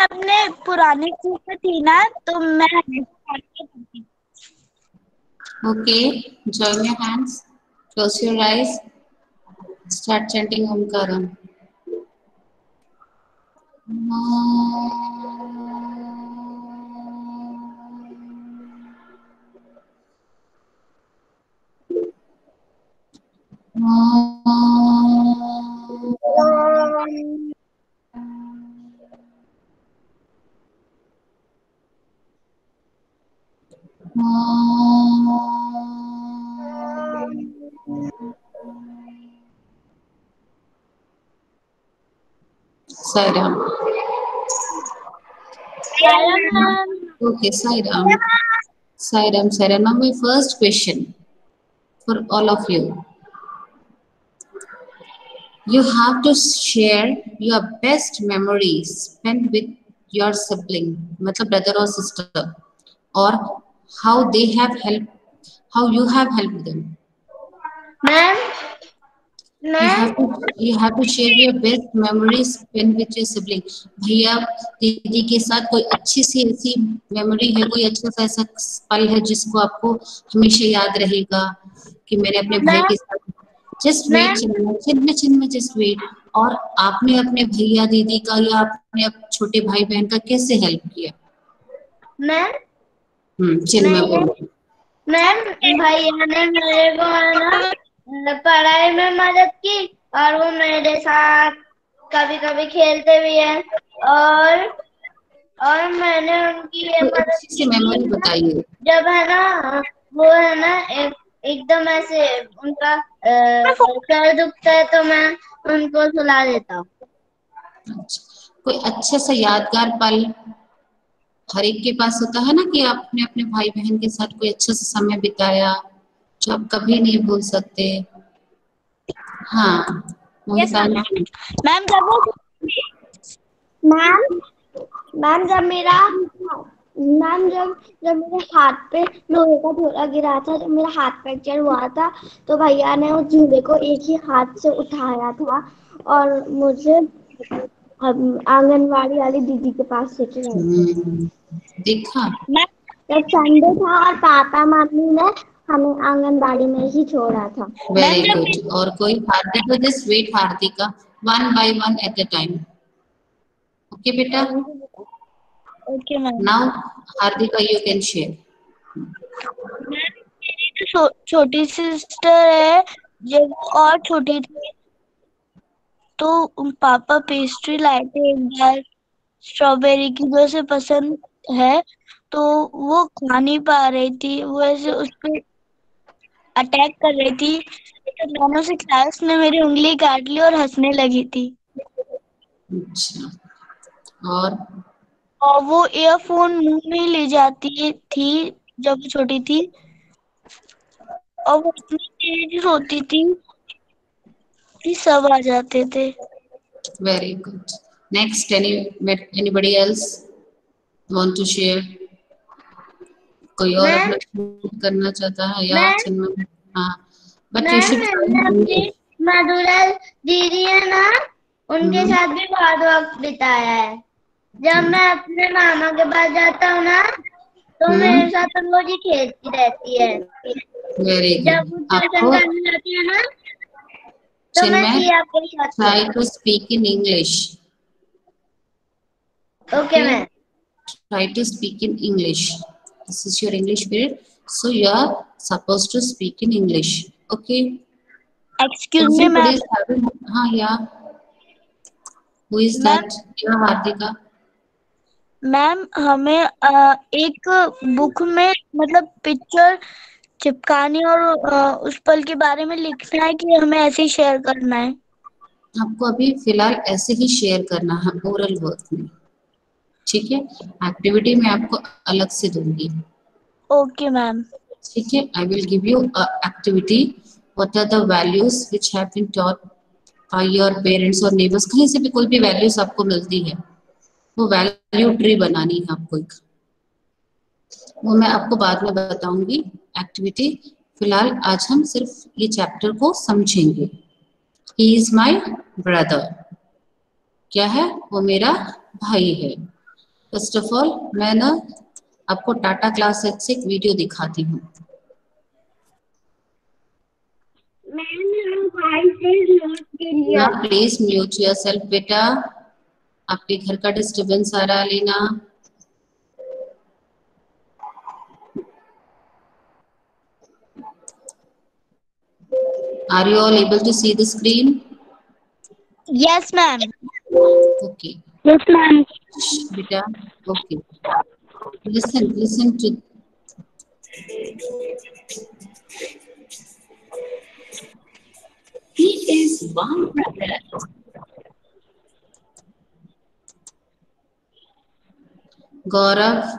अपने पुराने चीज़ से थी ना तो मैं okay join your hands close your eyes start chanting हम करम Om Ram. Okay, Sai Ram. Sai Ram, Sai Ram. Now my first question for all of you. You have to share your best memories spent with your sibling, मतलब brother or sister, or how they have helped, how you have helped them. Ma'am You have to you have to share your best memories spent with your sibling. भैया दीदी के साथ कोई अच्छी सी ऐसी memory है कोई अच्छा सा ऐसा पल है जिसको आपको हमेशा याद रहेगा कि मैंने अपने भाई के साथ जस्ट वेट चिन्ह चिन्ह जस्ट वेट और आपने अपने भैया दीदी का या आपने अपने छोटे भाई बहन का कैसे हेल्प किया? मैम मैम भैया ने मेरे को ना पढ़ाई में मदद की और वो मेरे साथ कभी कभी खेलते भी हैं और और मैंने उनकी ये कोई मदद बताइए। जब है ना वो है ना एक, एकदम ऐसे उनका सर दुखता है तो मैं उनको सुला देता हूँ। अच्छा कोई अच्छे से यादगार पल? हर एक के पास होता है ना कि आपने अपने भाई बहन के साथ कोई अच्छा सा समय बिताया जो आप कभी नहीं भूल सकते। हाँ मैम जब मैम मैम जब मेरा मैम जब जब मेरे हाथ पे लोहे का झोला गिरा था जब मेरा हाथ फ्रैक्चर हुआ था तो भैया ने उस झूले को एक ही हाथ से उठाया था और मुझे आंगनवाड़ी वाली दीदी के पास लेके गए हम्म, देखा। जब संडे था और पापा मम्मी ने हमें आंगनबाड़ी में ही छोड़ा था। Very good. और कोई Hardika just wait Hardika one by one at a time. Okay बेटा? Okay ma'am. Now Hardika you can share. छो, छोटी सिस्टर है जब और छोटी थी तो पापा पेस्ट्री लाए थे एक बार। स्ट्रॉबेरी की जो उसे पसंद है तो वो खा नहीं पा रही थी। वो ऐसे उस पर अटैक कर रही थी। तो मैंने उसे क्लास में मेरी उंगली काट ली और हंसने लगी थी। अच्छा। और? और वो एयरफोन मुँह में ले जाती थी जब छोटी थी। और वो इतनी तेज रोती थी। कि सब आ जाते थे। Very good. Next, any anybody else want to share? कोई और अपना करना चाहता है या मैं- चिन्मय हाँ। बट यू शुड मधुरा दीदी है ना उनके हम्म। साथ भी बहुत वक्त बिताया है। जब मैं अपने मामा के पास जाता हूँ ना तो हम्म। मेरे साथ रोज ही खेलती रहती है। वेरी जब गुड ट्यूशन आपको करने जाती है ना तो साथ try to speak in English. Okay ma'am Try to speak in English. This is your English period, so you are supposed to speak in English. Okay. Excuse me Everybody ma'am is हाँ yeah. Who is Ma'am. that? Yeah, Hartika. Ma'am हमें अ, एक book में मतलब picture चिपकानी और उस पल के बारे में लिखना है कि हमें ऐसे ही शेयर करना है? आपको अभी फ़िलहाल ऐसे ही शेयर करना है ओरल वर्क में। ठीक है? एक्टिविटी में आपको अलग से दूँगी। ओके मैम ठीक है? I will give you activity what are the values which have been taught by your parents और नेबर्स कहीं से भी कोई भी वैल्यूज़ आपको मिलती है वो वैल्यू ट्री बनानी है आपको एक। वो मैं आपको बाद में बताऊँगी। एक्टिविटी फ़िलहाल आज हम सिर्फ़ ये चैप्टर को समझेंगे। ही इज़ माई ब्रदर क्या है? वो मेरा भाई है। फ़र्स्ट ऑफ़ ऑल मैं ना आपको टाटा क्लास से एक वीडियो दिखाती हूँ। प्लीज़ म्यूट योर सेल्फ बेटा। आपके घर का डिस्टरबेंस आ रहा लेना। Are you all able to see the screen? Yes, ma'am. Okay. Yes, ma'am. Beta. Okay. Listen, listen to. He is my brother. Gaurav,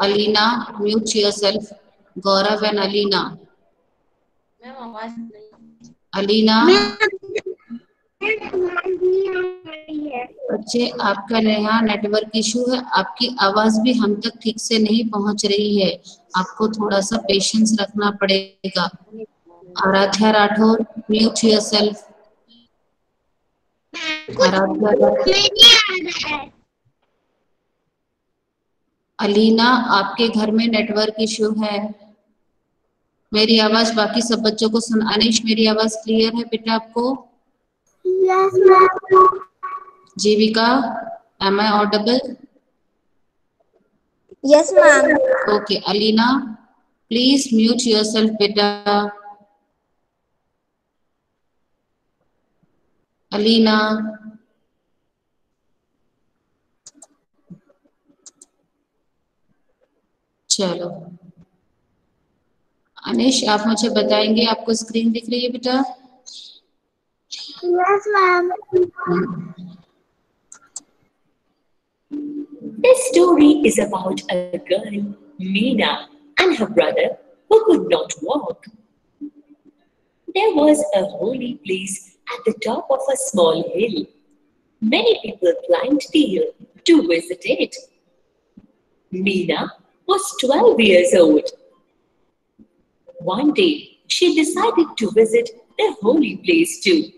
Alina, mute yourself. Gaurav and Alina. Alina. बच्चे आपका यहाँ network issue है। आपकी आवाज़ भी हम तक ठीक से नहीं पहुँच रही है। आपको थोड़ा सा पेशेंस रखना पड़ेगा। आराध्या राठौर म्यूट योरसेल्फ आराध्या अलीना आपके घर में नेटवर्क इशू है। मेरी आवाज़ बाकी सब बच्चों को सुन अनिश मेरी आवाज़ क्लियर है बेटा आपको? Yes, Jeevika am I audible yes ma'am okay Alina please mute yourself बेटा। अलीना। चलो। अनिश आप मुझे बताएंगे आपको स्क्रीन दिख रही है बेटा Yes, ma'am. This story is about a girl, Meena, and her brother who could not walk. There was a holy place at the top of a small hill. Many people climbed the hill to visit it. Meena was 12 years old. one day, she decided to visit the holy place too.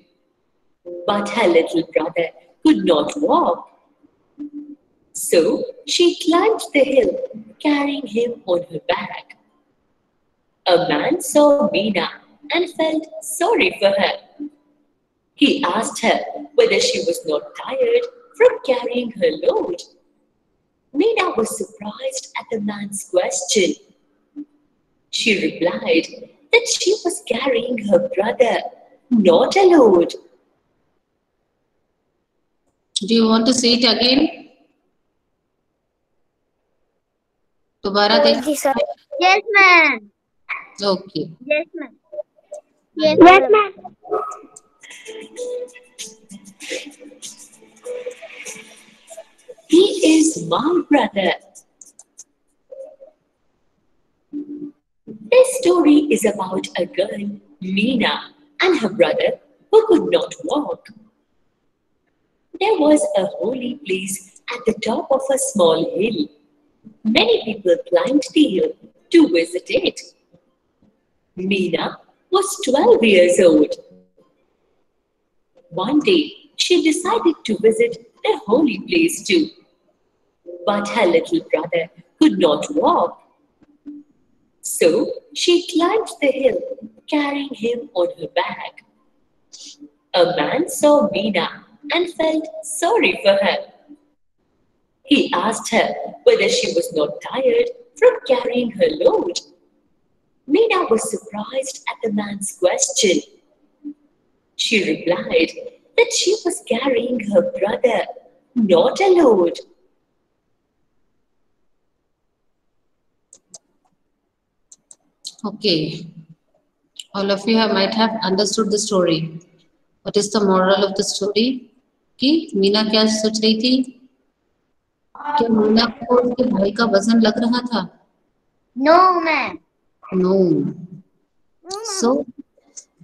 But her little brother could not walk. So she climbed the hill, carrying him on her back. A man saw Meena and felt sorry for her. He asked her whether she was not tired from carrying her load. Meena was surprised at the man's question. She replied that she was carrying her brother, not a load. Do you want to see it again? Yes, ma'am. Okay. Yes, ma'am. Yes, ma'am. He is my brother. This story is about a girl, Meena, and her brother who could not walk. There was a holy place at the top of a small hill. Many people climbed the hill to visit it. Meena was 12 years old. One day, she decided to visit the holy place too. But her little brother could not walk. So she climbed the hill, carrying him on her back. A man saw Meena and felt sorry for her. He asked her whether she was not tired from carrying her load. Meena was surprised at the man's question. She replied that she was carrying her brother, not a load. Okay. All of you have, might have understood the story. What is the moral of the story? कि मीना क्या सोच रही थी क्या मीना को उसके भाई का वज़न लग रहा था No, ma'am. नो सो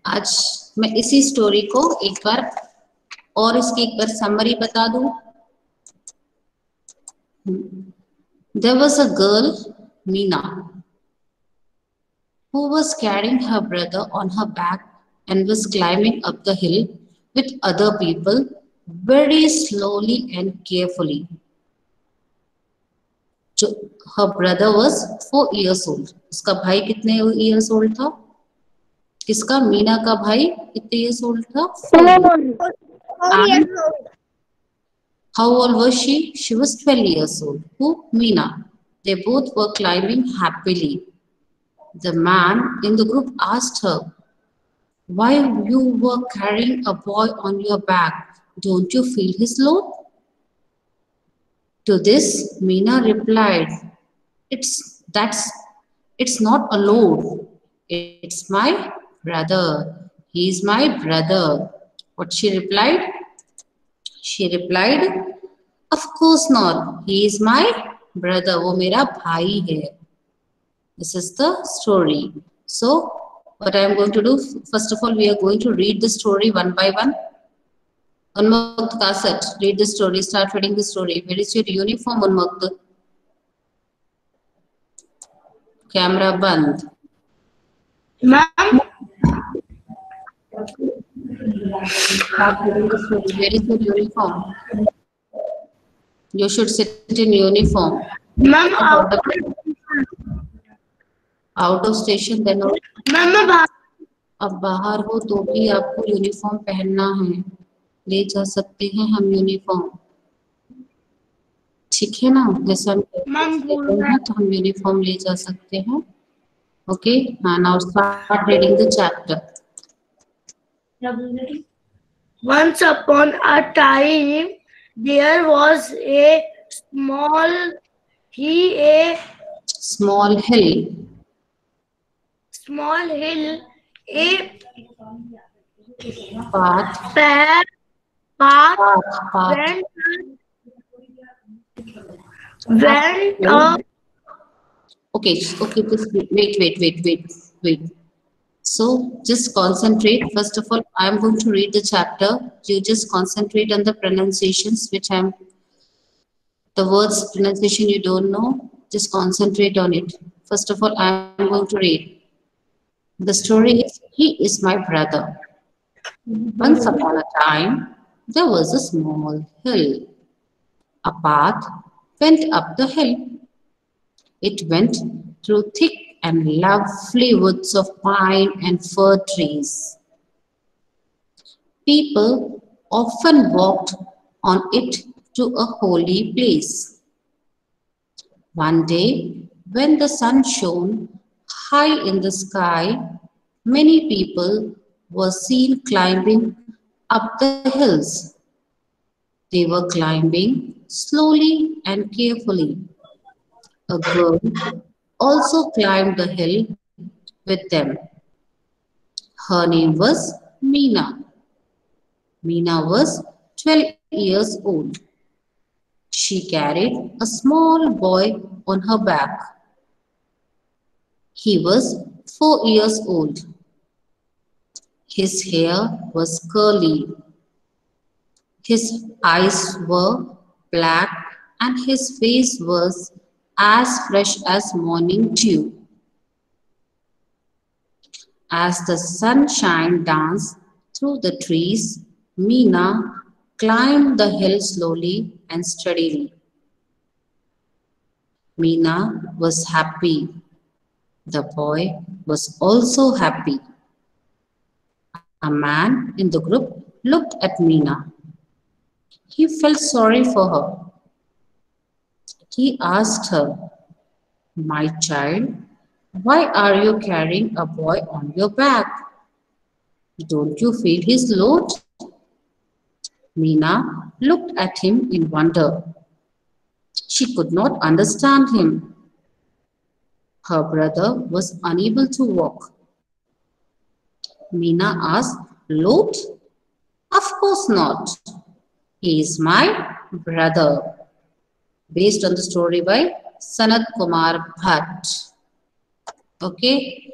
आज मैं इसी स्टोरी को एक बार और इसकी एक बार समरी बता दूँ there was a girl Meena who was carrying her brother on her back and was climbing up the hill with other people very slowly and carefully. जो her brother was four years old उसका भाई कितने years old था किसका मीना का भाई कितने years old था And how old was she she was 12 years old who Meena they both were climbing happily the man in the group asked her why you were carrying a boy on your back don't you feel his load to this, Meena replied, It's that's it's not a load. It's my brother. He's my brother. What she replied? She replied, Of course not. He is my brother. वो मेरा भाई है. this is the story. So, what I am going to do, first of all, we are going to read the story one by one. Unmukt Kaset, read the story, start reading the story. Where is your uniform, Unmukt? Camera band. Ma'am, Where is your uniform? You should sit in uniform. ma'am, Out of station बाहर अब बाहर हो तो भी आपको uniform पहनना है। ले जा सकते हैं हम यूनिफॉर्म ठीक है ना? जैसा हम हैं। तो हम यूनिफॉर्म ले जा सकते हैं। ओके हाँ now start reading the chapter Once upon a time, there was a small, he a small hill small hill, a path, path, path, path. went, went up. Okay, okay, just wait, wait, wait, wait, wait. So just concentrate. First of all, I'm going to read the chapter. You just concentrate on the pronunciations, which I'm, the words pronunciation you don't know, just concentrate on it. First of all, I'm going to read the story is he is my brother once upon a time there was a small hill a path went up the hill it went through thick and lovely woods of pine and fir trees. People often walked on it to a holy place. One day, when the sun shone high in the sky, many people were seen climbing up the hills. They were climbing slowly and carefully. A girl also climbed the hill with them. Her name was Meena. Meena was 12 years old. She carried a small boy on her back. He was four years old. His hair was curly. His eyes were black and his face was as fresh as morning dew. As the sunshine danced through the trees, Meena climbed the hill slowly and steadily. Meena was happy. The boy was also happy. A man in the group looked at Meena. He felt sorry for her. He asked her, My child, why are you carrying a boy on your back? Don't you feel his load? Meena looked at him in wonder. She could not understand him. Her brother was unable to walk. Meena asked, Load? Of course not. He is my brother based on the story by Sanat Kumar Bhatt. Okay.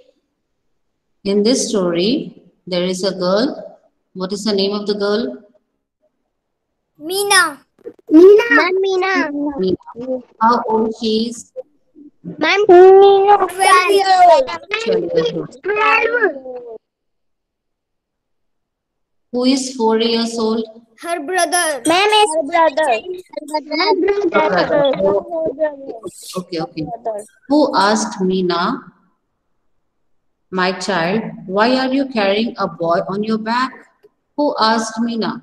In this story, there is a girl. What is the name of the girl? Meena. Meena. Ma'am, Meena. Meena. How old she is? Ma'am, Meena. 12 years old. 12 years Who is four years old? Her brother. Ma'am is brother. Her brother. Okay, okay. Who asked Meena, my child, why are you carrying a boy on your back? Who asked Meena?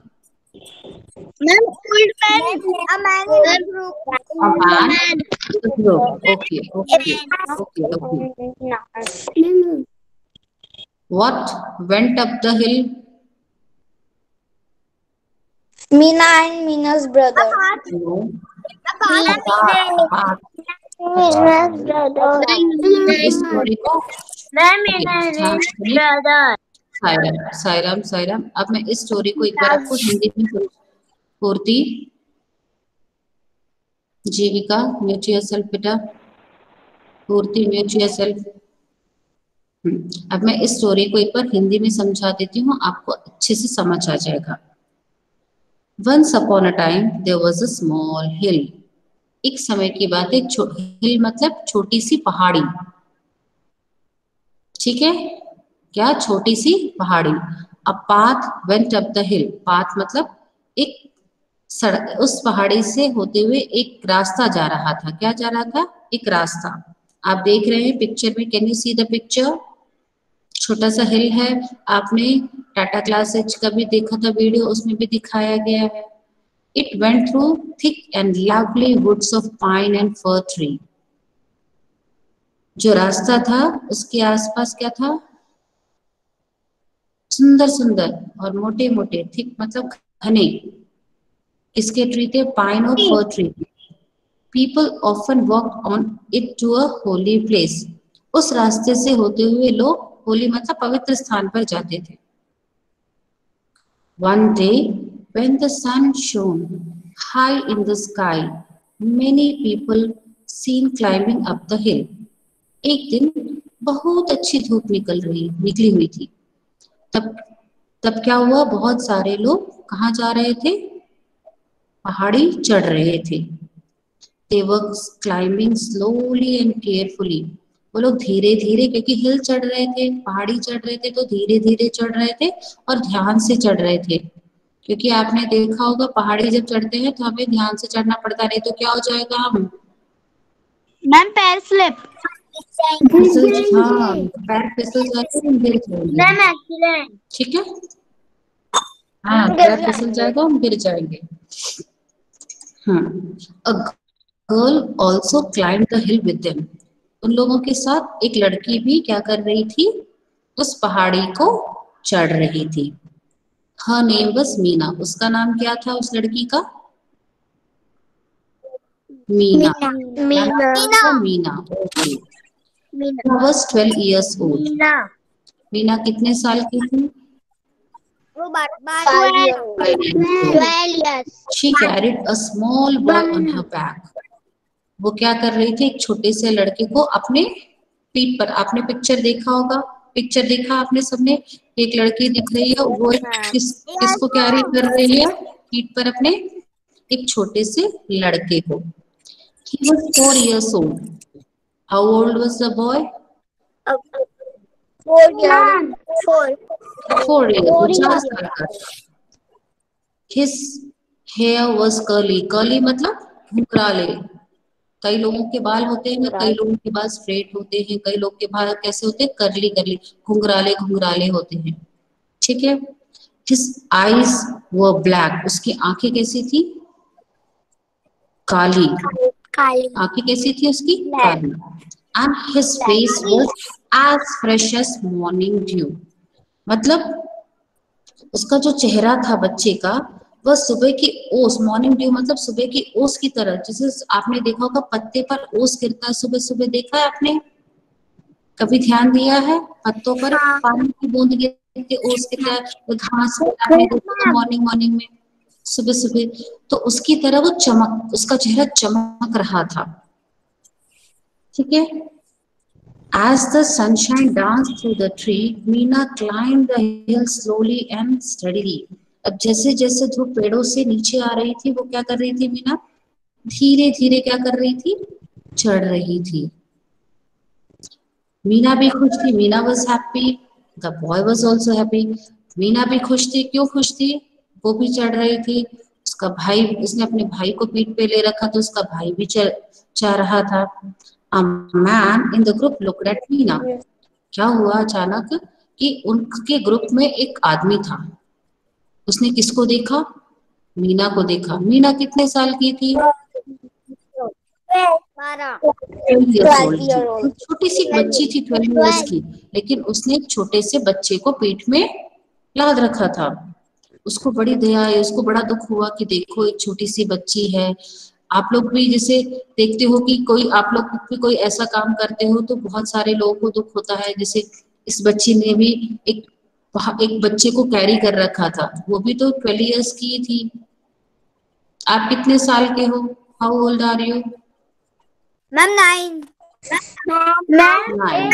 What old man a man in a group a man in a group okay okay okay okay what went up the hill Meena. And Meena's brother मैं मैं brother brother अब मैं इस story को एक बार आपको हिंदी में सुनाऊँगी पूर्ति। जीविका म्यूट योरसेल्फ बेटा। पूर्ति म्यूट योरसेल्फ अब मैं इस स्टोरी को एक बार हिंदी में समझा देती हूँ, आपको अच्छे से समझ आ जाएगा। Once upon a time there was a small hill एक समय की बात है हिल मतलब छोटी सी पहाड़ी। ठीक है? क्या? छोटी सी पहाड़ी। A path went up the hill path मतलब एक सड़क उस पहाड़ी से होते हुए एक रास्ता जा रहा था। क्या जा रहा था? एक रास्ता। आप देख रहे हैं पिक्चर में। Can you see the picture छोटा सा हिल है। आपने टाटा क्लासेज का भी देखा था वीडियो उसमें भी दिखाया गया है। It went through thick and lovely woods of pine and fir tree जो रास्ता था, उसके आसपास क्या था? सुंदर सुंदर और मोटे मोटे थिक मतलब घने। किसके ट्री थे पाइन और fir tree people often walk on it to a holy place उस रास्ते से होते हुए लोग होली मतलब पवित्र स्थान पर जाते थे। One day when the sun shone high in the sky, many people seen climbing up the hill. एक दिन बहुत अच्छी धूप निकल रही, निकली हुई थी। तब तब क्या हुआ? बहुत सारे लोग कहाँ जा रहे थे? पहाड़ी चढ़ रहे थे। They were climbing slowly and carefully वो लोग धीरे धीरे क्योंकि हिल चढ़ रहे थे पहाड़ी चढ़ रहे थे तो धीरे धीरे चढ़ रहे थे और ध्यान से चढ़ रहे थे। क्योंकि आपने देखा होगा पहाड़ी जब चढ़ते हैं तो हमें ध्यान से चढ़ना पड़ता नहीं तो क्या हो जाएगा हम? मैम पैर स्लिप। हाँ पैर फिसल जाएगा जाएँगे ठीक है? हाँ पैर फिसल जाएगा हम गिर जाएँगे। Girl also climb the hill with them उन लोगों के साथ एक लड़की भी क्या कर रही थी? उस पहाड़ी को चढ़ रही थी। हर नेम बस मीना उसका नाम क्या था उस लड़की का? Meena? Meena okay was 12 years old. Meena Meena कितने साल की थी? She carried a small boy on her back. वो क्या कर रही थी? एक छोटे से लड़के को अपने पीठ पर आपने पिक्चर देखा होगा? पिक्चर देखा आपने सबने? एक लड़की दिख रही है वो किस किसको कैरी कर रही है? पीठ पर अपने एक छोटे से लड़के को। He was four years old. How old was the boy? Four years four. Four years वो साल का था his hair was curly. Curly मतलब घुंघराले कई लोगों के बाल होते हैं ना कई लोगों के बाल स्ट्रेट होते हैं कई लोग के बाल कैसे होते हैं? करली करली घुंघराले घुंघराले होते हैं। ठीक है? His eyes were black. उसकी आँखें कैसी थी? काली। काली। आँखें कैसी थी उसकी? काली। And his face was as fresh as morning dew? मतलब उसका जो चेहरा था बच्चे का वह सुबह की ओस मॉर्निंग ड्यू मतलब सुबह की ओस की तरह जैसे आपने देखा होगा पत्ते पर ओस गिरता है सुबह सुबह देखा है आपने? कभी ध्यान दिया है? पत्तों पर हाँ। पानी की बूंद गिरती ओस की तरह घास आपने देखा मॉर्निंग मॉर्निंग में सुबह सुबह तो उसकी तरह वो चमक उसका चेहरा चमक रहा था। ठीक है? As the sunshine danced through the tree, Meena climbed the hill slowly and steadily. अब जैसे जैसे धूप पेड़ों से नीचे आ रही थी वो क्या कर रही थी मीना? धीरे धीरे क्या कर रही थी? चढ़ रही थी। मीना भी खुश थी Meena was happy the boy was also happy Meena भी खुश थी क्यों खुश थी? वो भी चढ़ रही थी। उसका भाई उसने अपने भाई को पीठ पे ले रखा तो उसका भाई भी चढ़ जा रहा था। A man in the group looked at Meena क्या हुआ अचानक कि उनके ग्रुप में एक आदमी था? उसने किसको देखा? मीना को देखा। मीना कितने साल की थी? बारह 12 years old थी। year old. छोटी सी बच्ची थी ट्वेल्व इयर्स की। लेकिन उसने छोटे से बच्चे को पीठ में लाद रखा था। उसको बड़ी दया आई, उसको बड़ा दुख हुआ कि देखो, एक छोटी सी बच्ची है। आप लोग भी जैसे देखते हो कि कोई आप लोग भी कोई ऐसा काम करते हो तो बहुत सारे लोगों को दुख होता है। जैसे इस बच्ची ने भी एक एक बच्चे को कैरी कर रखा था। वो भी तो ट्वेल्व इयर्स की थी। आप कितने साल के हो? How old are you ma'am nine nine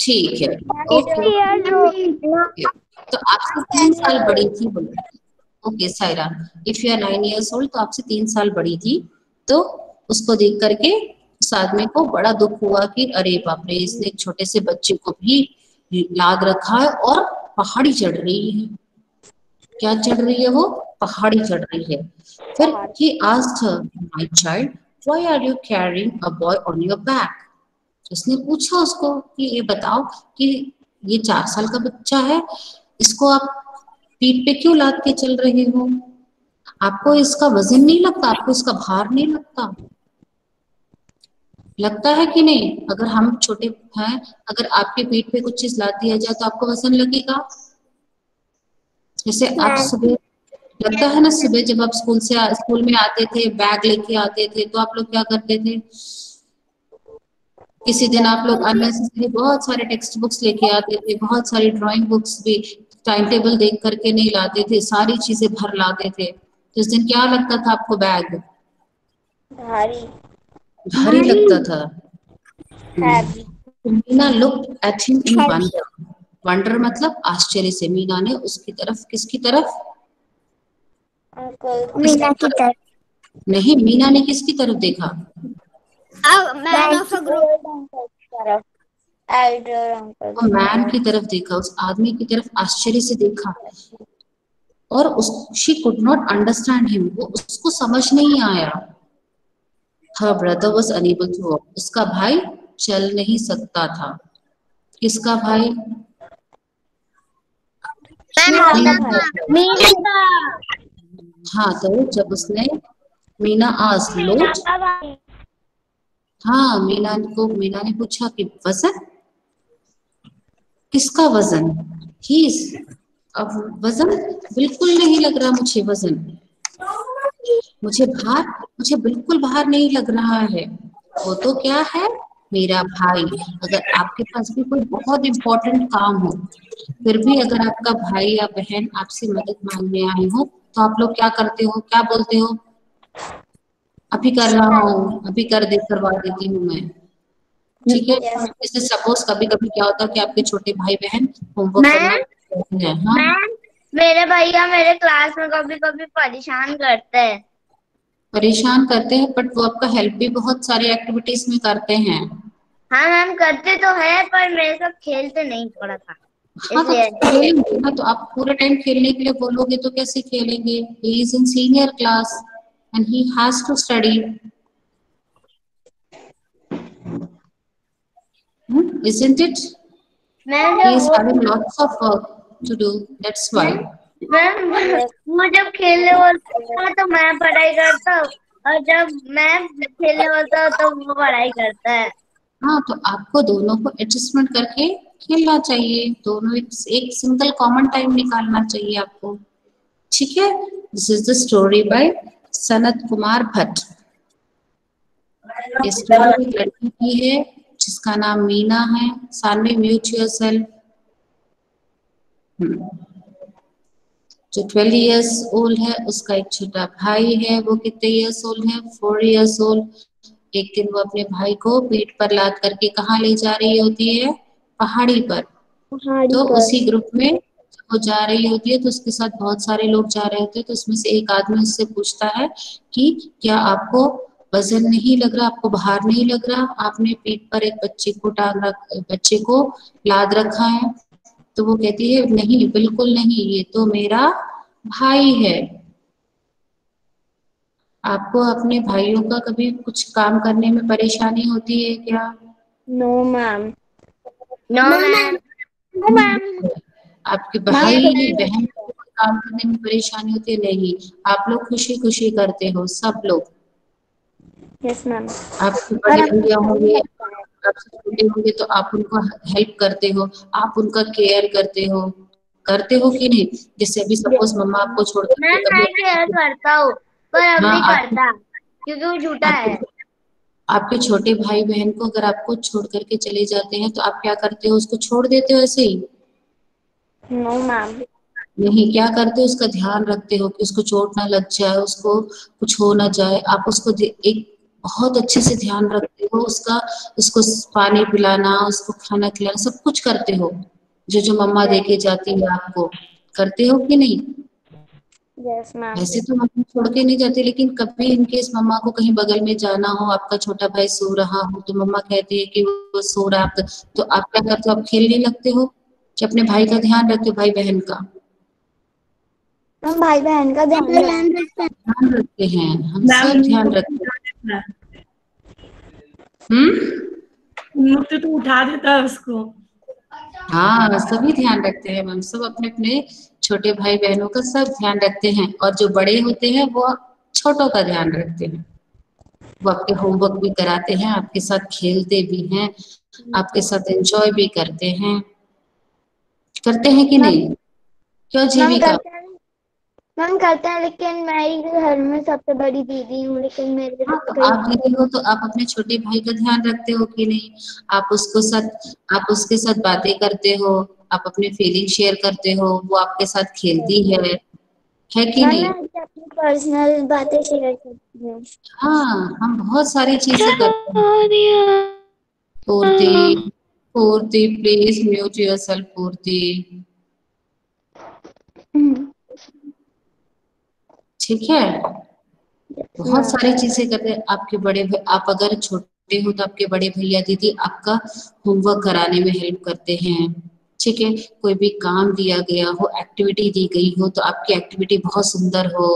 ठीक है। तो आपसे तीन साल बड़ी थी बोलो okay Saira if you are nine years old तो आपसे तीन साल बड़ी थी। तो उसको देख करके उस आदमी को बड़ा दुख हुआ कि अरे बाप रे इसने एक छोटे से बच्चे को भी लाद रखा है और पहाड़ी चढ़ रही है। क्या चढ़ रही है वो? पहाड़ी चढ़ रही है। फिर ही asked her child child are you carrying a boy on your back? उसने पूछा उसको कि ये बताओ कि ये चार साल का बच्चा है इसको आप पीठ पे क्यों लाद के चल रहे हो? आपको इसका वज़न नहीं लगता आपको इसका भार नहीं लगता? लगता है कि नहीं? अगर हम छोटे हैं अगर आपके पीठ पे कुछ चीज़ ला दिया जाए तो आपको वज़न लगेगा? जैसे आप सुबह लगता है ना सुबह जब आप स्कूल से स्कूल में आते थे बैग लेके आते थे तो आप लोग क्या करते थे? किसी दिन आप लोग अननेसेसरी बहुत सारे टेक्स्ट बुक्स लेके आते थे बहुत सारी ड्राइंग बुक्स भी टाइम टेबल देख करके नहीं लाते थे सारी चीज़ें भर लाते थे। तो उस दिन क्या लगता था आपको बैग भारी। भारी लगता था। Meena look at him in wonder wonder मतलब आश्चर्य से। मीना ने उसकी तरफ़ किसकी तरफ़? अंकल मीना की तरफ़। नहीं मीना ने किसकी तरफ़ देखा? मैन ऑफ़ ग्रुप तरफ़ एल्डर अंकल वो मैन की तरफ़। देखा उस आदमी की तरफ़ आश्चर्य से देखा। और उस she could not understand him वो उसको समझ नहीं आया। Her brother was unable to walk उसका भाई चल नहीं सकता था। किसका भाई? हाँ तो जब उसने मीना आज लोट हाँ मीना को मीना ने पूछा कि वज़न? किसका वज़न? ही अब वज़न बिल्कुल नहीं लग रहा मुझे, वज़न। मुझे भार, मुझे बिल्कुल भार नहीं लग रहा है। वो तो क्या है? मेरा भाई। अगर आपके पास भी कोई बहुत इम्पोर्टेंट काम हो, फिर भी अगर आपका भाई या बहन आपसे मदद मांगने आए हो तो आप लोग क्या करते हो? क्या बोलते हो? अभी कर रहा हूँ अभी कर दे करवा देती हूँ मैं। ठीक है? जैसे सपोज़ कभी कभी क्या होता है कि आपके छोटे भाई बहन होमवर्क हैं हाँ? मेरे भैया मेरे क्लास में कभी कभी परेशान करते हैं। परेशान करते हैं बट वो आपका हेल्प भी बहुत सारी एक्टिविटीज़ में करते हैं। हाँ मैम करते तो है पर मेरे साथ खेलते नहीं थोड़ा था हाँ तो तो आप पूरे टाइम खेलने के लिए बोलोगे तो कैसे खेलेंगे? He is in senior class and he has to study isn't it? Ma'am he is having lots of work to do. That's why. Ma'am वो जब खेलने होता है तो मैं पढ़ाई करता हूँ। और जब मैं खेलने होता हूँ तो वो पढ़ाई करता है। हाँ तो आपको दोनों को एडजस्टमेंट करके खेलना चाहिए। दोनों एक, एक सिंगल कॉमन टाइम निकालना चाहिए आपको। ठीक है? This is the story by Sanat Kumar Bhatt. ये स्टोरी एक लड़की की है जिसका नाम मीना है। सानवी म्यूट योरसेल्फ जो 12 इयर्स ओल्ड है उसका एक छोटा भाई है वो कितने इयर्स ओल्ड है? Four years old. एक दिन वो अपने भाई को पीठ पर लाद करके कहाँ ले जा रही होती है? पहाड़ी पर। तो उसी ग्रुप में वो जा रही होती है तो उसके साथ बहुत सारे लोग जा रहे होते हैं तो उसमें से एक आदमी उससे पूछता है कि क्या आपको वज़न नहीं लग रहा आपको भार नहीं लग रहा? आपने पीठ पर एक बच्चे को टांग रख बच्चे को लाद रखा है। तो वो कहती है नहीं बिल्कुल नहीं ये तो मेरा भाई है। आपको अपने भाइयों का कभी कुछ काम करने में परेशानी होती है क्या? No ma'am no ma'am no ma'am आपके भाई बहन को काम करने में परेशानी होती है? नहीं। आप लोग खुशी खुशी करते हो सब लोग। यस मैम आपके बड़े भैया होंगे आपसे छोटे होंगे तो आप उनको हेल्प करते हो आप उनका केयर करते हो। करते हो कि नहीं? जैसे अभी सपोज़ मम्मा आपको छोड़ मैं केयर करता हूँ पर अब हाँ, नहीं करता क्योंकि वो झूठा है। आपके छोटे भाई बहन को अगर आपको छोड़ करके चले जाते हैं तो आप क्या करते हो? उसको छोड़ देते हो ऐसे ही? नो मैम नहीं क्या करते हो? उसका ध्यान रखते हो कि उसको चोट ना लग जाए उसको कुछ हो ना जाए। आप उसको एक बहुत अच्छे से ध्यान रखते हो। उसका उसको पानी पिलाना उसको खाना खिलाना सब कुछ करते हो। जो जो मम्मा देके जाती है आपको। करते हो कि नहीं? यस मैम वैसे तो मम्मा छोड़ के नहीं जाती लेकिन कभी इनकेस मम्मा को कहीं बगल में जाना हो आपका छोटा भाई सो रहा हो तो मम्मा कहती है कि वो सो रहा है तो आप क्या करते हो? आप खेलने लगते हो? कि अपने भाई का ध्यान रखते हो भाई बहन का। हम भाई बहन का ध्यान रखते हैं। ध्यान रखते हैं हम सब ध्यान रखते हैं। हम्म? तो उठा देता है उसको। हाँ सभी ध्यान रखते हैं मैम सब अपने अपने छोटे भाई बहनों का सब ध्यान रखते हैं और जो बड़े होते हैं वो छोटों का ध्यान रखते हैं। वो आपके होमवर्क भी कराते हैं आपके साथ खेलते भी हैं आपके साथ एंजॉय भी करते हैं। करते हैं कि नहीं? क्यों जीविका? मैम करते हैं लेकिन मैं ही घर में सबसे बड़ी दीदी हूँ लेकिन मेरे हाँ, तो आप दीदी हो तो आप अपने छोटे भाई का ध्यान रखते हो कि नहीं? आप उसको साथ आप उसके साथ बातें करते हो आप अपनी फीलिंग शेयर करते हो वो आपके साथ खेलती है है कि नहीं? अपनी पर्सनल बातें शेयर करती हूँ। हाँ हम बहुत सारी चीज़ें करते हैं। पूर्ति please mute yourself, Purti. ठीक है? बहुत सारी चीज़ें करते हैं आपके बड़े आप अगर छोटे हो तो आपके बड़े भैया दीदी आपका होमवर्क कराने में हेल्प करते हैं। ठीक है कोई भी काम दिया गया हो एक्टिविटी दी गई हो तो आपकी एक्टिविटी बहुत सुंदर हो,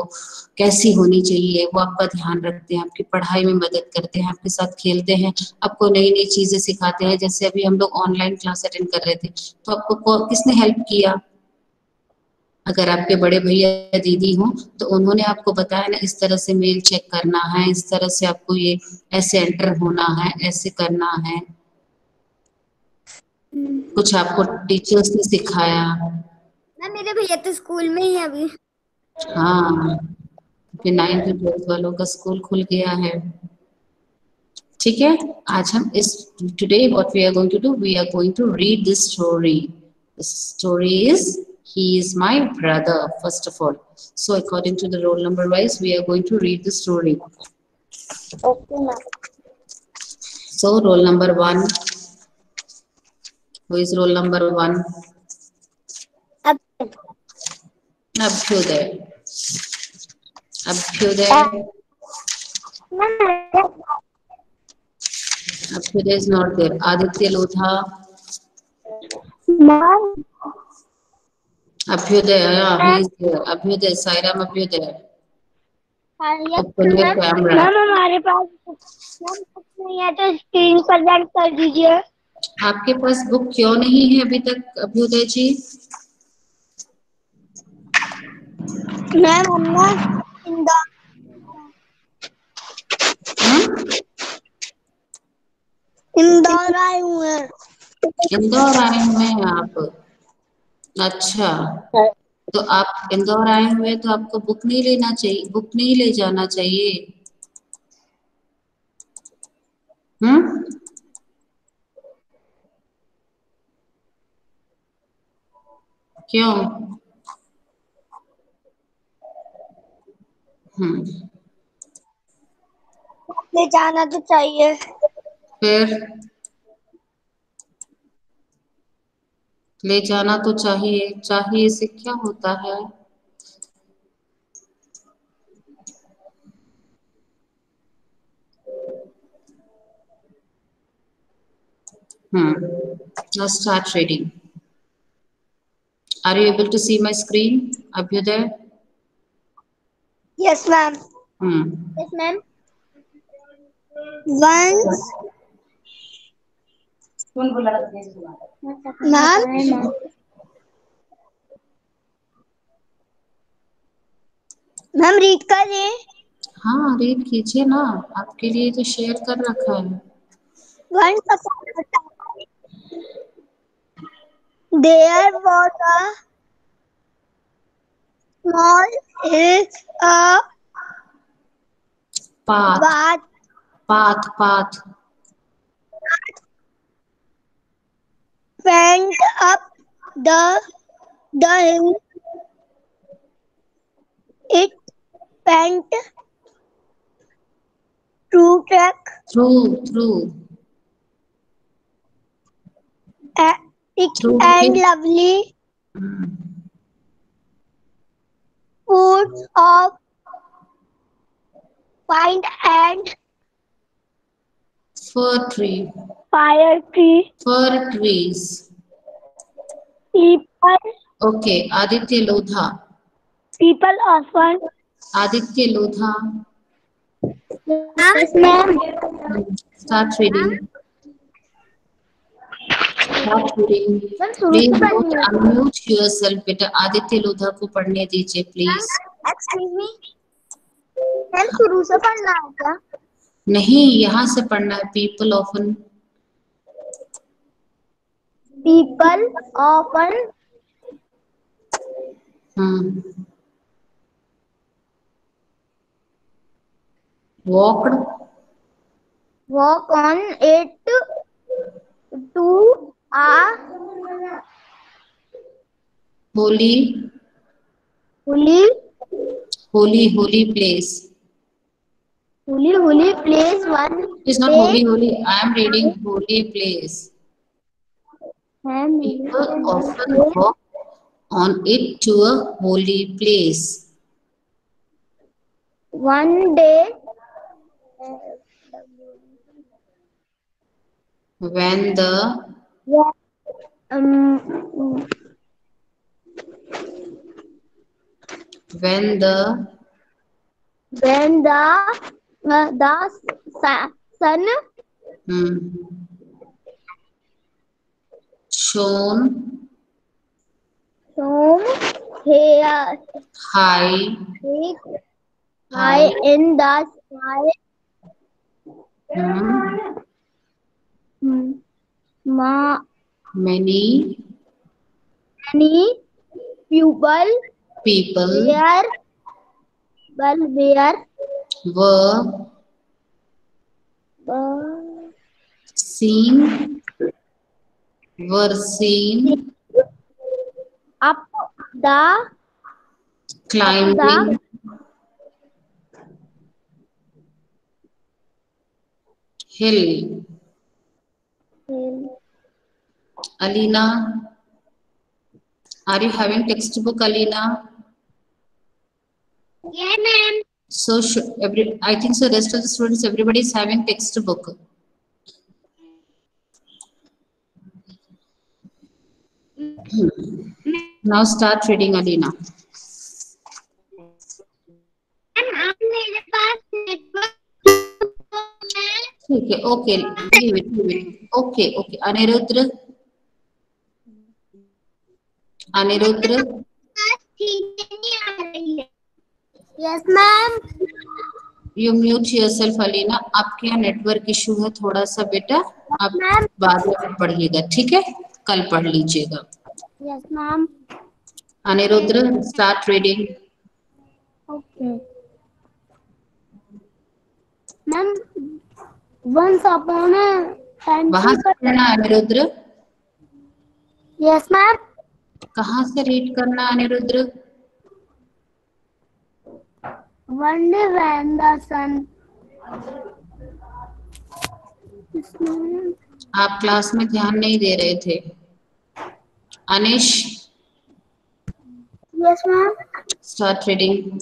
कैसी होनी चाहिए, वो आपका ध्यान रखते हैं, आपकी पढ़ाई में मदद करते हैं, आपके साथ खेलते हैं, आपको नई नई चीज़ें सिखाते हैं, जैसे अभी हम लोग ऑनलाइन क्लास अटेंड कर रहे थे तो आपको किसने हेल्प किया? अगर आपके बड़े भैया, दीदी हो तो उन्होंने आपको बताया ना, इस तरह से मेल चेक करना है, इस तरह से आपको ये, ऐसे एंटर होना है, ऐसे करना है। कुछ आपको टीचर्स ने सिखाया? मैम मेरे भैया तो स्कूल में ही अभी। हाँ फिर नाइन्थ ट्वेल्थ वालों का स्कूल खुल गया है। ठीक है आज हम इस today what we are going to do we are going to read this story story is he is my brother first of all. So according to the roll number wise we are going to read the story. Okay ma'am so roll number 1 who is roll number 1 अब abhyuday abhyuday abhyuday is not there aditya lotha ma'am abhyuday yeah, he is there abhyuday sairam abhyuday ma'am हमारे पास ma'am है तो screen present कर दीजिए आपके पास book क्यों नहीं है अभी तक अभ्युदय जी? मैम हम ना इंदौर? इंदौर आए हुए हैं। इंदौर आए हुए हैं आप। अच्छा। तो आप इंदौर आए हुए तो आपको बुक नहीं लेना चाहिए बुक नहीं ले जाना चाहिए। हम्म? क्यों? हम्म। जाना तो चाहिए। फिर? ले जाना तो चाहिए। चाहिए से क्या होता है? हम्म। Start Are you able to see my screen? Abhyuday? Yes, ma'am. Hmm. Yes, ma'am. Once, ma'am. Ma'am read कर हाँ रीड कीजिए ना आपके लिए तो शेयर कर रखा है Once upon a time, There was a small hill, a path, path, path, path. Went up the the hill. It went through track. Through, through. A thick and lovely mm. woods of pine and fir tree. fire tree. fir trees. People, okay aditya lodha. People often aditya lodha. Yes, ma'am. start reading unmute yourself बेटा। आदित्य लोधा को पढ़ने दीजिए please excuse me ma'am शुरू से पढ़ना है क्या? नहीं यहाँ से पढ़ना है। People often people often walked walk on it to a holy holy holy holy place. Holy holy place one it is not holy holy i am reading holy place. And people often walk on it to a holy place. One day when the um, when the when the uh, the su- sun hmm, shone shone here high high. in the sky. Hmm, Hmm. Ma many many people people were well were were uh, seen were seen up the climbing hill hill. Alina, are you having textbook, Alina? Yeah, ma'am. So every, I think so. Rest of the students, everybody is having textbook. now start reading, Alina. Okay, okay, leave it, leave it. Okay, okay. Anirudh, Anirudh yes ma'am you mute yourself Alina आपके यहाँ network issue है थोड़ा सा बेटा। आप बाद में पढ़िएगा ठीक है? कल पढ़ लीजिएगा। Yes ma'am Anirudh start reading okay ma'am once upon वहाँ से पढ़ना है अनिरुद्र यस मैम कहाँ से रीड करना Anirudh One when the sun आप क्लास में ध्यान नहीं दे रहे थे Anish Yes, ma'am. Start reading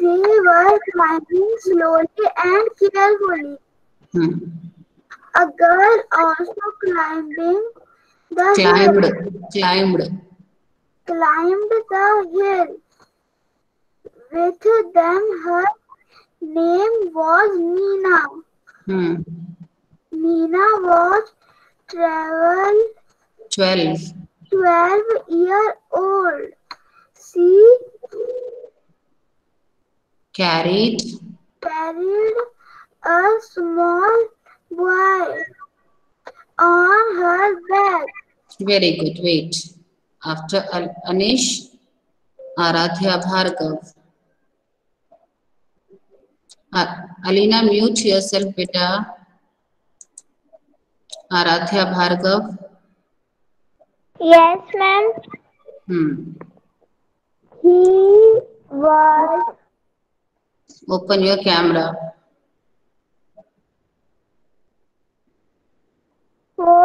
They were climbing slowly and carefully. Hmm. A girl also climbing the hill. climbed climbed climbed the hill. With them, her name was Nina. hmm Nina was travel 12 twelve year old. She carried carried a small boy on her back. very good wait after anish aradhya bhargav A- alina mute yourself beta aradhya bhargav Yes, ma'am. hmm He was open your camera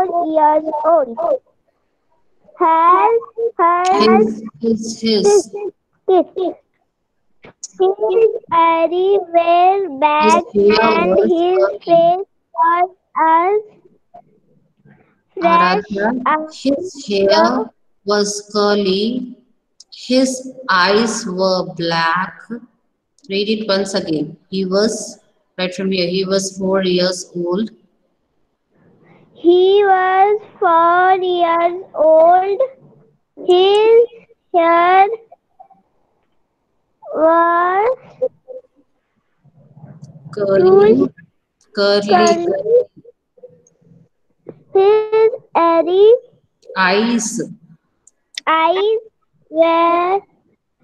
years old. Has her his his his his very well back and his face was as fresh as his hair was curly, his eyes were black. Read it once again. He was, right from here, he was four years old. He was four years old. His hair was Curly, curly, curly. His airy eyes eyes were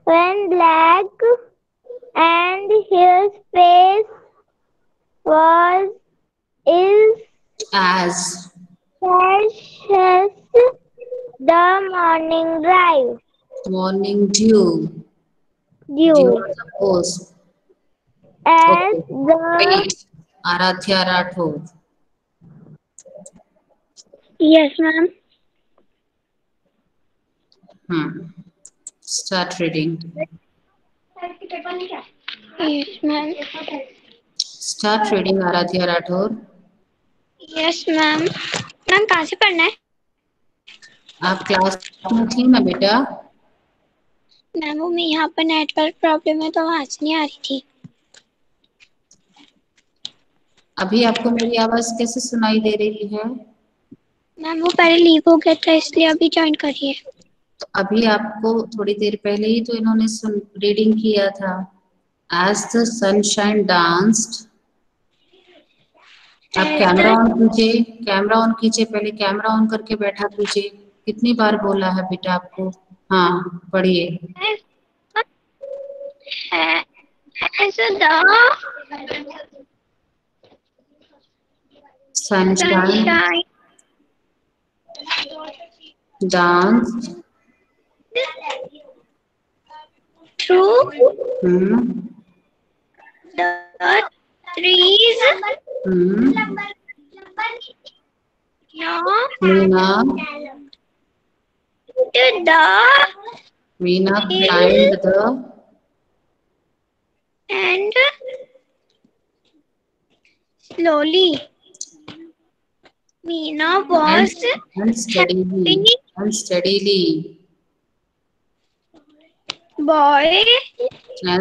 when black and his face was is as as the morning drive morning dew. Dew dew the as Okay. the Wait, Aradhya Rathod. yes ma'am Hmm. Start reading. yes ma'am Start reading Aradhya Rathod. Yes ma'am. Ma'am कहाँ से पढ़ना है? आप class में थी ना बेटा? Ma'am वो मैं यहाँ पर नेटवर्क प्रॉब्लम है तो आवाज़ नहीं आ रही थी। अभी आपको मेरी आवाज़ कैसे सुनाई दे रही है? मैम वो पहले लीव हो गया था इसलिए अभी ज्वाइन करिए। तो अभी आपको थोड़ी देर पहले ही तो इन्होंने सुन रीडिंग किया था। एज द सनशाइन डांस्ड आप कैमरा ऑन कीजिए कैमरा ऑन कीजिए पहले कैमरा ऑन करके बैठा कीजिए कितनी बार बोला है बेटा आपको? हाँ पढ़िए। Sunshine dance. The trees. Hmm. No. Meena. To the. Meena climbed the. And slowly. Meena was unsteadily. Unsteadily. Boy.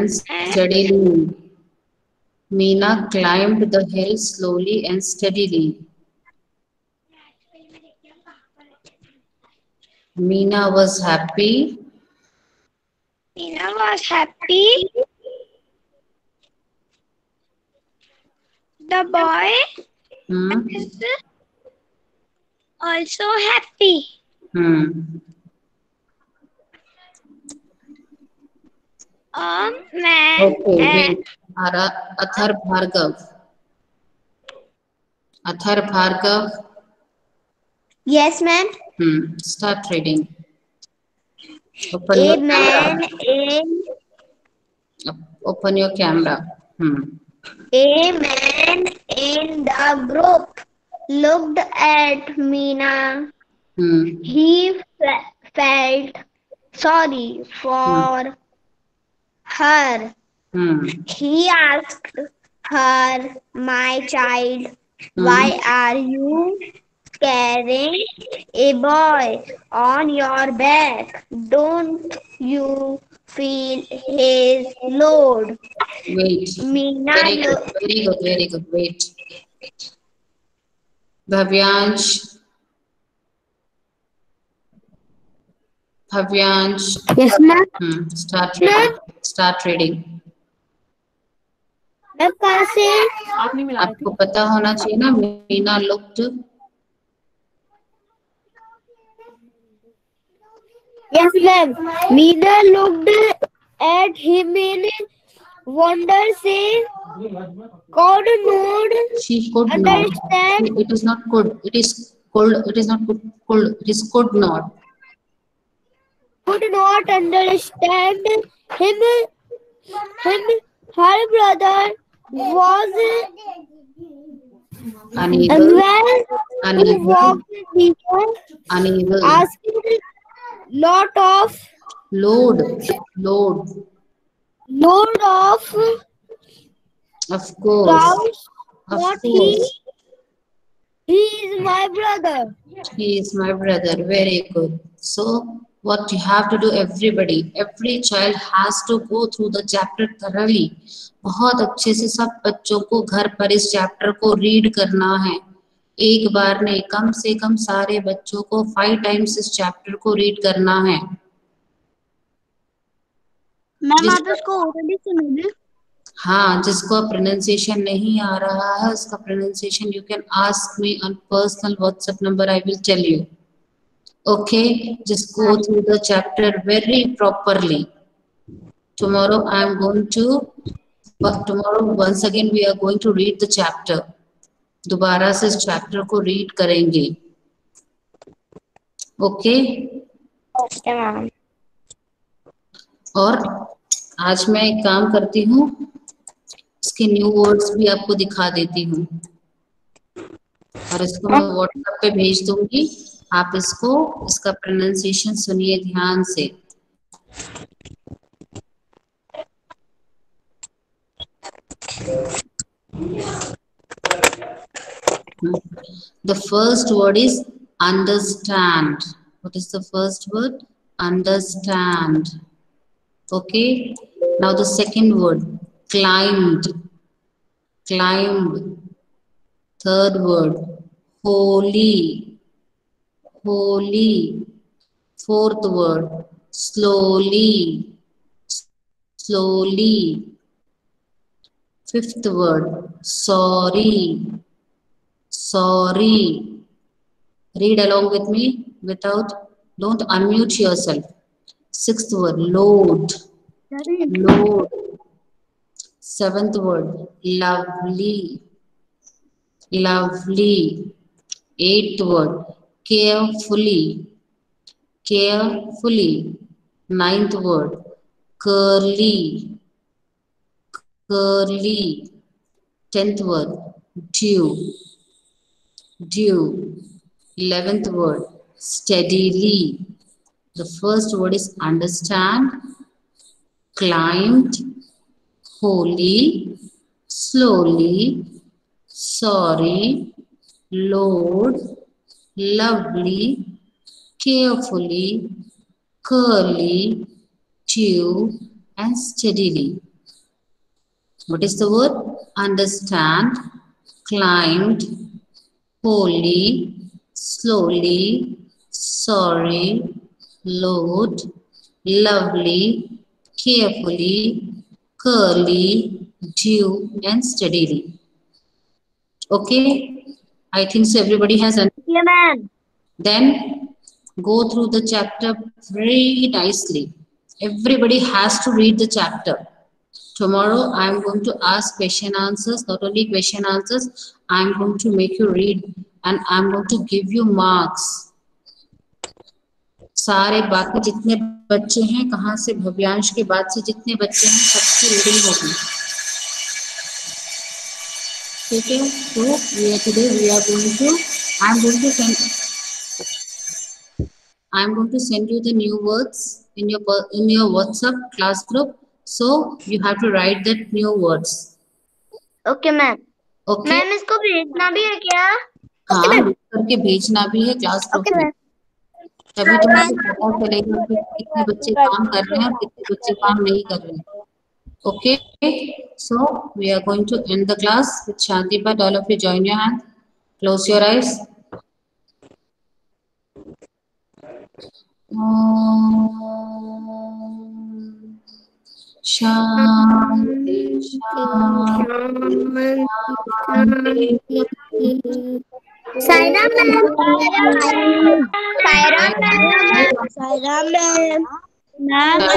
steadily. Meena climbed the hill slowly and steadily. Meena was happy. Meena was happy. The boy Hmm. is also happy. Hmm. A man Okay, and wait. Ara, Athar Bhargav. Athar Bhargav. Yes, ma'am. Hmm. Start reading. Open A your man camera. in Open your camera. Hmm. a man in the group looked at Meena. Hmm. He fe- felt sorry for her. Hmm. He asked her, My child, Why are you carrying a boy on your back? Don't you feel his load? Wait. Meena Very good. lo- Very good. Very good. Wait. Bhavyansh. Bhavyansh. Yes, ma'am. Hmm. Start reading. Start reading. मैं कहाँ से आप नहीं मिला आपको पता होना चाहिए ना Meena looked Yes, ma'am. Meena looked at him in wonder, saying, God knows she could not understand. it is not could it is could it is not could, could it is could not could not understand him. Him, her brother was unable unwell. He unable walked near, unable asking lot of load. Load. Load of of course. cows. of What he he is my brother. he is my brother. Very good. So what you have to do everybody every child has to go through the chapter thoroughly. बहुत अच्छे से सब बच्चों को घर पर इस chapter को रीड करना है। एक बार नहीं कम से कम सारे बच्चों को फाइव टाइम्स इस चैप्टर को रीड करना है। मैम आप इसको ऑलरेडी सुनोगे हाँ जिसको प्रोनाउंसिएशन नहीं आ रहा है उसका pronunciation you can ask me on personal WhatsApp number I will tell you okay just go through the chapter very properly tomorrow i am going to but tomorrow once again we are going to read the chapter दोबारा से इस chapter को read करेंगे okay Okay, ma'am. और आज मैं एक काम करती हूँ इसके न्यू वर्ड्स भी आपको दिखा देती हूँ और इसको मैं व्हाट्सएप पे भेज दूँगी आप इसको, इसका प्रोनाउंसिएशन सुनिए ध्यान से। The first word is understand what is the first word understand okay now the second word climbed climb third word holy Holy. Fourth word, slowly. Slowly. Fifth word, sorry. Sorry. Read along with me without, don't unmute yourself. Sixth word, load. Load. Seventh word, lovely. Lovely. Eighth word, carefully. Carefully. Ninth word, curly. Curly. Tenth word, due. Due. Eleventh word, steadily. The first word is understand, climbed, holy, slowly, sorry, load, lovely, carefully, curly, due, and steadily. What is the word? Understand, climbed, holy, slowly, sorry, load, lovely, carefully, curly, due, and steadily. Okay, I think so. Everybody has. un- Yeah, ma'am. Then go through the chapter very nicely. Everybody has to read the chapter. Tomorrow I am going to ask question answers, not only question answers, I am going to make you read and I am going to give you marks. सारे बाकी जितने बच्चे हैं कहाँ से भव्यांश के बाद से जितने बच्चे हैं सबकी रीडिंग होगी है तो we are today we are going to I am going to send I am going to send you the new words in your in your WhatsApp class group. So you have to write that new words. Okay, ma'am. Okay ma'am इसको भेजना भी है क्या हाँ करके भेजना भी है क्लास ग्रुप में तभी तो मुझे पता चलेगा कि कितने बच्चे काम कर रहे हैं और कितने बच्चे काम नहीं कर रहे हैं Okay, so we are going to end the class with Shanti, but all of you join your hand, close your eyes. Om Shanti, Shanti, Shanti. Saira ma'am. Saira ma'am. Saira ma'am.